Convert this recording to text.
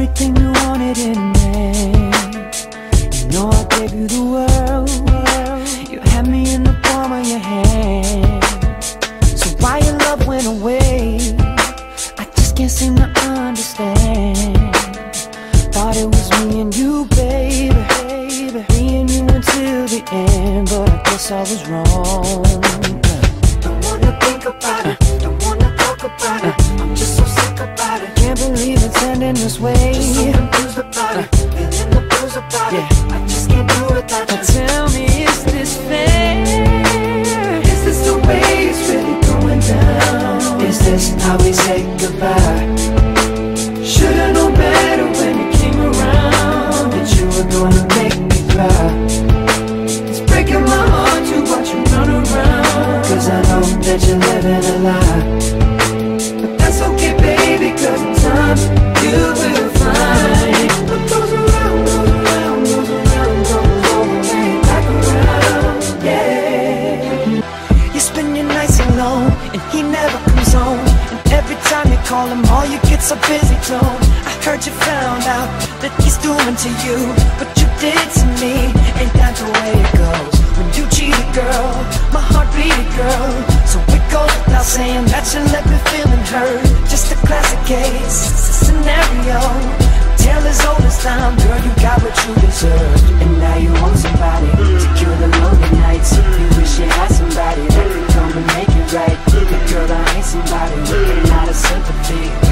everything you wanted in man. You know I gave you the world. You had me in the palm of your hand. So why your love went away? I just can't seem to understand. Thought it was me and you, baby. Me and you until the end, but I guess I was wrong. Blues about it. I just can't do without you. Tell me, is this fair? Is this the way it's really going down? Is this how we say goodbye? Should've known better when you came around That you were gonna make me cry It's breaking my heart to watch you run around Cause I know that you're living a lie call him all you get's a busy tone I heard you found out that he's doing to you What you did to me ain't that the way it goes. When you cheated girl, my heart beat a girl So it goes without saying that you left me feeling hurt. Just a classic case, scenario Tale as old as time, girl, you got what you deserve And now you want somebody to cure the lonely nights You wish you had somebody that could come and make it right. But girl, I ain't somebody sympathy.